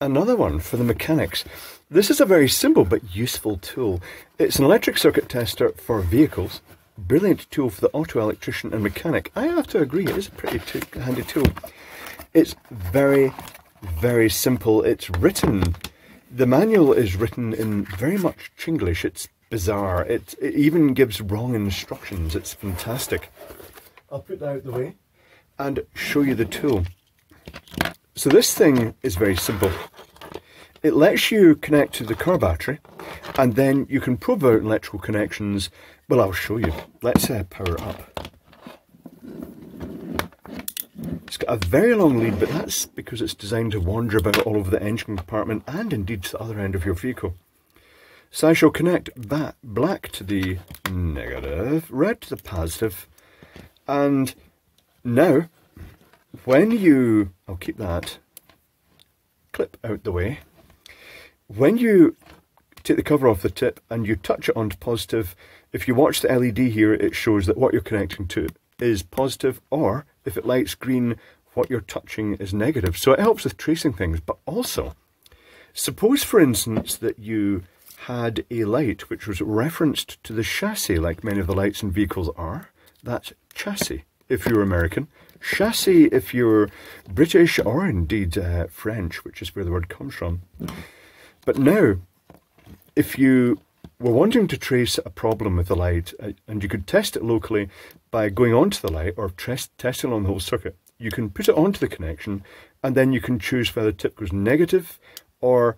another one for the mechanics. This is a very simple but useful tool. It's an electric circuit tester for vehicles. Brilliant tool for the auto electrician and mechanic. I have to agree, it is a pretty handy tool. It's very, very simple. It's written, the manual is written in very much Chinglish. It's bizarre. It, it even gives wrong instructions. It's fantastic. I'll put that out the way and show you the tool. So this thing is very simple. It lets you connect to the car battery and then you can probe out electrical connections. Well, I'll show you. Let's uh, power up. It's got a very long lead, but that's because it's designed to wander about all over the engine compartment and indeed to the other end of your vehicle. So I shall connect that black to the negative, red to the positive, and now when you, I'll keep that clip out the way, when you take the cover off the tip and you touch it onto positive, if you watch the LED here, it shows that what you're connecting to is positive, or if it lights green, what you're touching is negative. So it helps with tracing things, but also, suppose for instance that you had a light which was referenced to the chassis like many of the lights in vehicles are. That's chassis if you're American, chassis if you're British or indeed uh, French, which is where the word comes from. But now, if you were wanting to trace a problem with the light, uh, and you could test it locally by going onto the light or test, testing on the whole circuit, you can put it onto the connection and then you can choose whether the tip goes negative or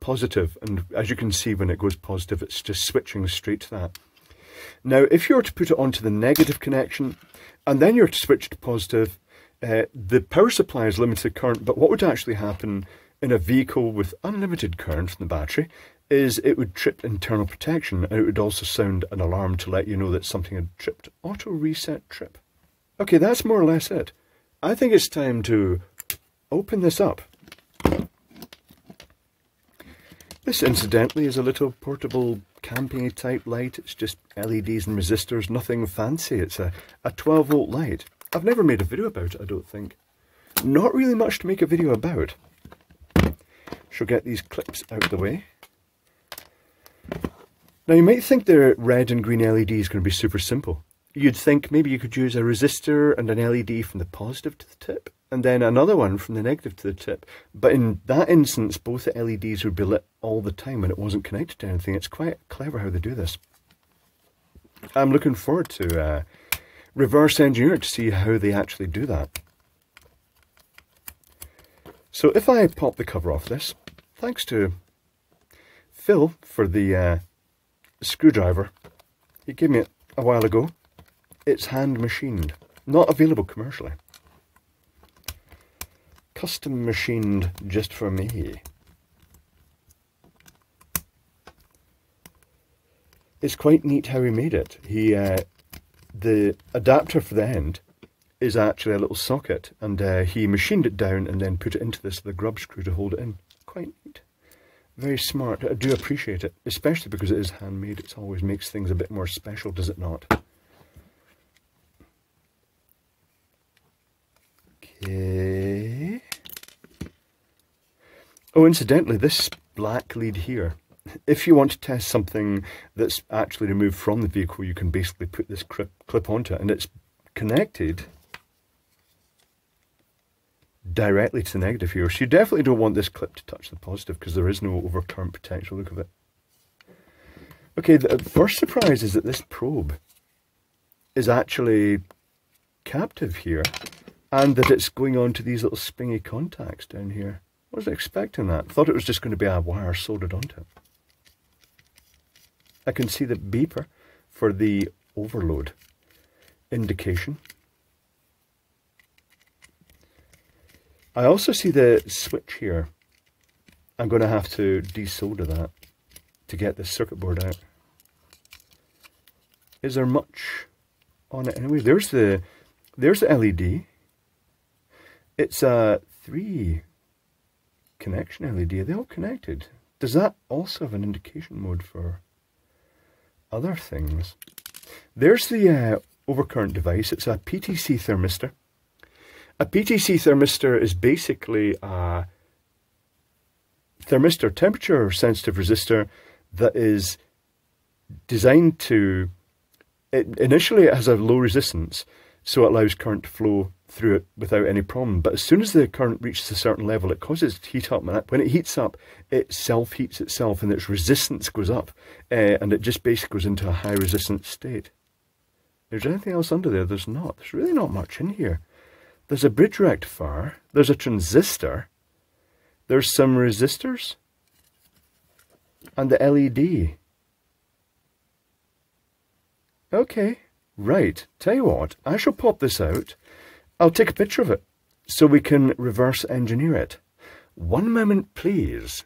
positive. And as you can see, when it goes positive, it's just switching straight to that. Now, if you were to put it onto the negative connection, and then you're to switch to positive, uh, the power supply is limited current, but what would actually happen in a vehicle with unlimited current from the battery is it would trip internal protection and it would also sound an alarm to let you know that something had tripped. Auto reset trip. Okay, that's more or less it. I think it's time to open this up. This incidentally is a little portable camping type light. It's just LEDs and resistors, nothing fancy. It's a, a 12 volt light. I've never made a video about it, I don't think. Not really much to make a video about. Shall get these clips out of the way. Now you might think the red and green LED is going to be super simple. You'd think maybe you could use a resistor and an LED from the positive to the tip and then another one from the negative to the tip. But in that instance, both the LEDs would be lit all the time and it wasn't connected to anything. It's quite clever how they do this. I'm looking forward to uh, reverse engineer to see how they actually do that. So if I pop the cover off this, thanks to Phil for the uh, screwdriver he gave me it a while ago, it's hand machined, not available commercially custom machined just for me. It's quite neat how he made it. He, uh, the adapter for the end is actually a little socket and uh, he machined it down and then put it into this the grub screw to hold it in. Quite neat. Very smart. I do appreciate it, especially because it is handmade. It always makes things a bit more special, does it not? Okay. Oh, incidentally, this black lead here, if you want to test something that's actually removed from the vehicle, you can basically put this clip, onto it and it's connected directly to the negative here. So you definitely don't want this clip to touch the positive because there is no overcurrent potential. Look at it. Okay, the first surprise is that this probe is actually captive here and that it's going on to these little springy contacts down here. I wasn't expecting that. Thought it was just going to be a wire soldered onto it. I can see the beeper for the overload indication. I also see the switch here. I'm going to have to desolder that to get the circuit board out. Is there much on it anyway? There's the there's the LED. It's a three connection LED, are they all connected? Does that also have an indication mode for other things? There's the uh, overcurrent device. It's a PTC thermistor. A PTC thermistor is basically a thermistor, temperature sensitive resistor that is designed to, it, initially it has a low resistance, so it allows current to flow through it without any problem. But as soon as the current reaches a certain level, it causes heat up. And when it heats up, it self-heats itself and its resistance goes up. Uh, and it just basically goes into a high resistance state. There's anything else under there? There's not. There's really not much in here. There's a bridge rectifier. There's a transistor. There's some resistors. And the LED. Okay, right. Tell you what, I shall pop this out. I'll take a picture of it so we can reverse engineer it. One moment, please.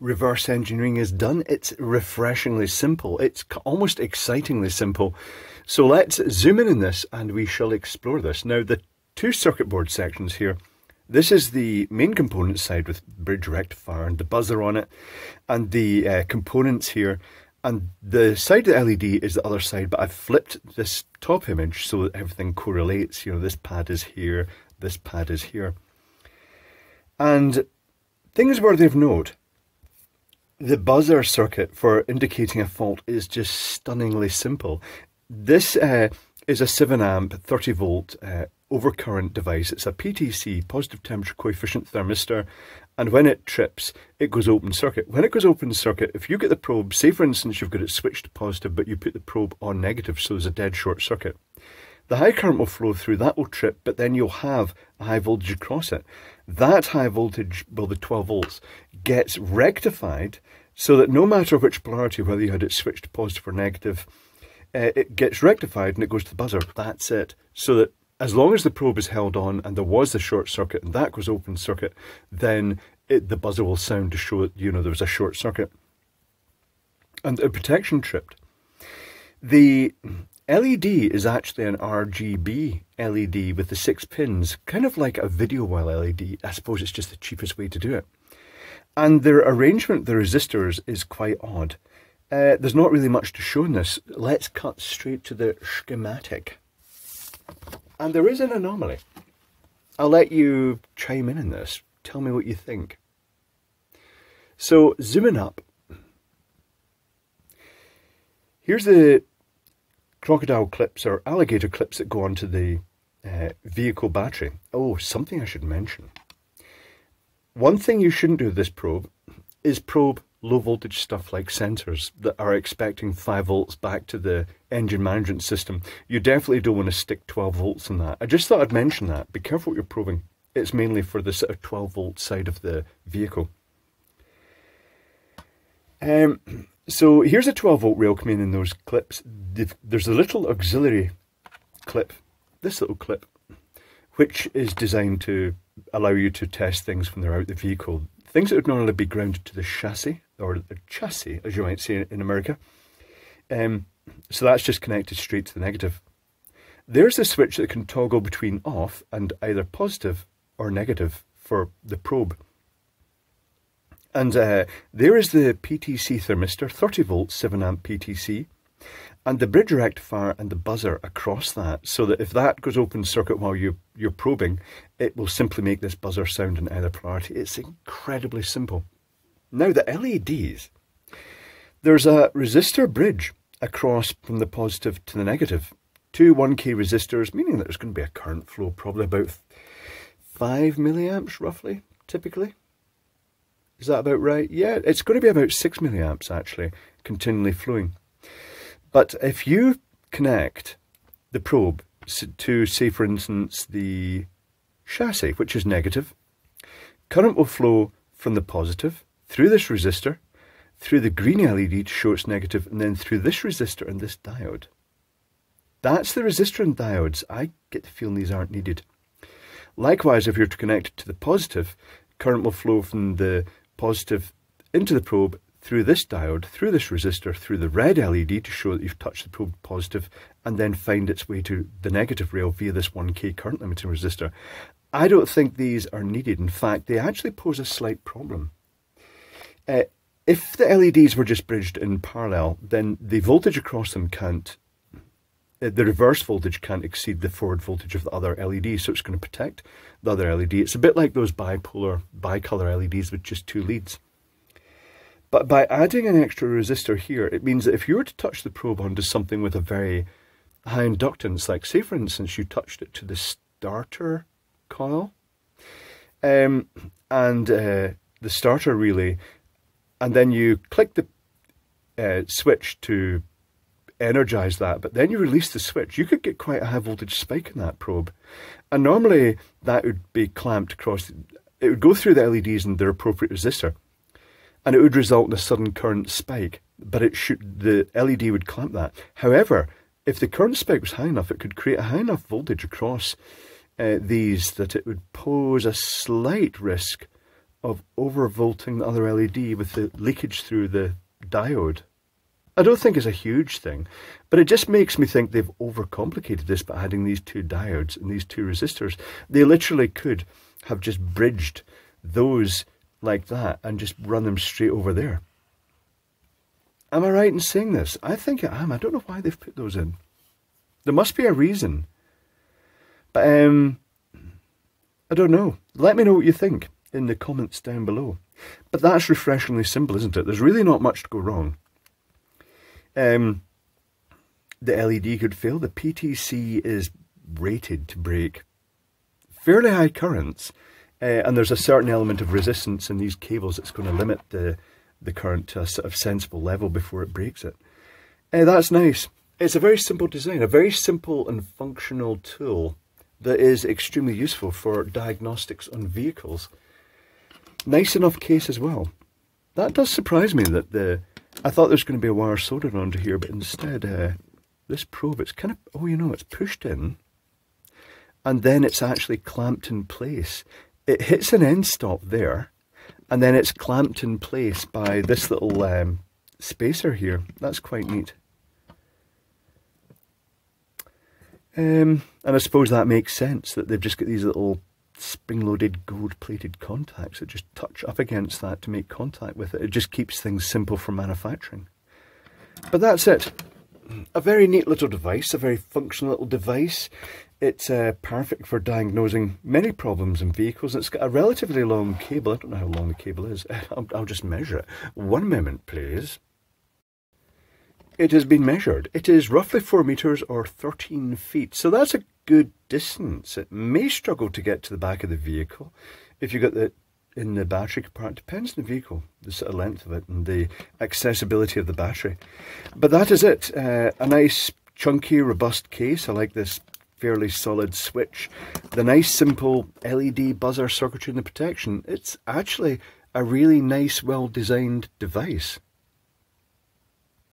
Reverse engineering is done. It's refreshingly simple. It's almost excitingly simple. So let's zoom in on this and we shall explore this. Now, the two circuit board sections here this is the main component side with bridge rectifier and the buzzer on it and the uh, components here and the side of the LED is the other side but I've flipped this top image so that everything correlates. You know this pad is here this pad is here. And things worthy of note the buzzer circuit for indicating a fault is just stunningly simple. This uh, is a 7 amp 30 volt uh, overcurrent device. It's a PTC, positive temperature coefficient thermistor, and when it trips, it goes open circuit. When it goes open circuit, if you get the probe, say for instance you've got it switched to positive, but you put the probe on negative, so there's a dead short circuit. The high current will flow through, that will trip, but then you'll have a high voltage across it. That high voltage, well the 12 volts, gets rectified so that no matter which polarity, whether you had it switched positive or negative, uh, it gets rectified and it goes to the buzzer. That's it. So that as long as the probe is held on and there was a short circuit and that goes open circuit, then it, the buzzer will sound to show that, you know, there was a short circuit. And a protection tripped. The LED is actually an RGB LED with the six pins, kind of like a video wall LED. I suppose it's just the cheapest way to do it. And their arrangement, the resistors, is quite odd. Uh, there's not really much to show in this. Let's cut straight to the schematic. And there is an anomaly. I'll let you chime in on this. Tell me what you think. So, zooming up. Here's the crocodile clips or alligator clips that go onto the uh, vehicle battery. Oh, something I should mention. One thing you shouldn't do with this probe is probe low voltage stuff like sensors that are expecting 5 volts back to the engine management system, you definitely don't want to stick 12 volts in that. I just thought I'd mention that. Be careful what you're probing. It's mainly for the sort of 12 volt side of the vehicle. Um, so here's a 12 volt rail coming in those clips. There's a little auxiliary clip, this little clip, which is designed to allow you to test things when they're out the vehicle. Things that would normally be grounded to the chassis, or the chassis, as you might say in America. Um, so that's just connected straight to the negative. There's a switch that can toggle between off and either positive or negative for the probe. And uh, there is the PTC thermistor, 30 volts, 7 amp PTC and the bridge rectifier and the buzzer across that so that if that goes open circuit while you, you're probing, it will simply make this buzzer sound in either polarity. It's incredibly simple. Now the LEDs, there's a resistor bridge across from the positive to the negative. Two 1K resistors, meaning that there's going to be a current flow, probably about 5 milliamps roughly, typically. Is that about right? Yeah, it's going to be about 6 milliamps actually, continually flowing. But if you connect the probe to, say, for instance, the chassis, which is negative, current will flow from the positive through this resistor, through the green LED to show it's negative, and then through this resistor and this diode. That's the resistor and diodes. I get the feeling these aren't needed. Likewise, if you're to connect to the positive, current will flow from the positive into the probe through this diode, through this resistor, through the red LED to show that you've touched the probe positive, and then find its way to the negative rail via this 1K current limiting resistor. I don't think these are needed. In fact, they actually pose a slight problem. Uh, if the LEDs were just bridged in parallel, then the voltage across them can't uh, the reverse voltage can't exceed the forward voltage of the other LED, so it's going to protect the other LED. It's a bit like those bipolar, bicolor LEDs with just two leads. But by adding an extra resistor here, it means that if you were to touch the probe onto something with a very high inductance, like say for instance you touched it to the starter coil, um, and uh, the starter relay, and then you click the uh, switch to energize that, but then you release the switch, you could get quite a high voltage spike in that probe. And normally that would be clamped across, it would go through the LEDs and their appropriate resistor, and it would result in a sudden current spike, but it should, the LED would clamp that. However, if the current spike was high enough, it could create a high enough voltage across uh, these that it would pose a slight risk of overvolting the other LED with the leakage through the diode. I don't think it's a huge thing, but it just makes me think they've overcomplicated this by adding these two diodes and these two resistors. They literally could have just bridged those like that and just run them straight over there. Am I right in saying this? I think I am. I don't know why they've put those in. There must be a reason. But um, I don't know. Let me know what you think in the comments down below. But that's refreshingly simple, isn't it? There's really not much to go wrong um, the LED could fail. The PTC is rated to break fairly high currents, uh, and there's a certain element of resistance in these cables that's going to limit the, the current to a sort of sensible level before it breaks it. Uh, that's nice. It's a very simple design, a very simple and functional tool that is extremely useful for diagnostics on vehicles. Nice enough case as well. That does surprise me that the I thought there was going to be a wire soldered onto here, but instead, uh, this probe, it's kind of, oh, you know, it's pushed in, and then it's actually clamped in place. It hits an end stop there, and then it's clamped in place by this little um, spacer here. That's quite neat. Um, and I suppose that makes sense, that they've just got these little spring-loaded gold-plated contacts that just touch up against that to make contact with it. It just keeps things simple for manufacturing. But that's it. A very neat little device, a very functional little device. It's uh, perfect for diagnosing many problems in vehicles. It's got a relatively long cable. I don't know how long the cable is. I'll, I'll just measure it. One moment, please. It has been measured. It is roughly 4 metres or 13 feet. So that's a good distance. It may struggle to get to the back of the vehicle if you've got the in the battery compartment. Depends on the vehicle, the sort of length of it and the accessibility of the battery. But that is it. Uh, a nice chunky, robust case. I like this fairly solid switch. The nice simple LED buzzer circuitry and the protection. It's actually a really nice, well-designed device.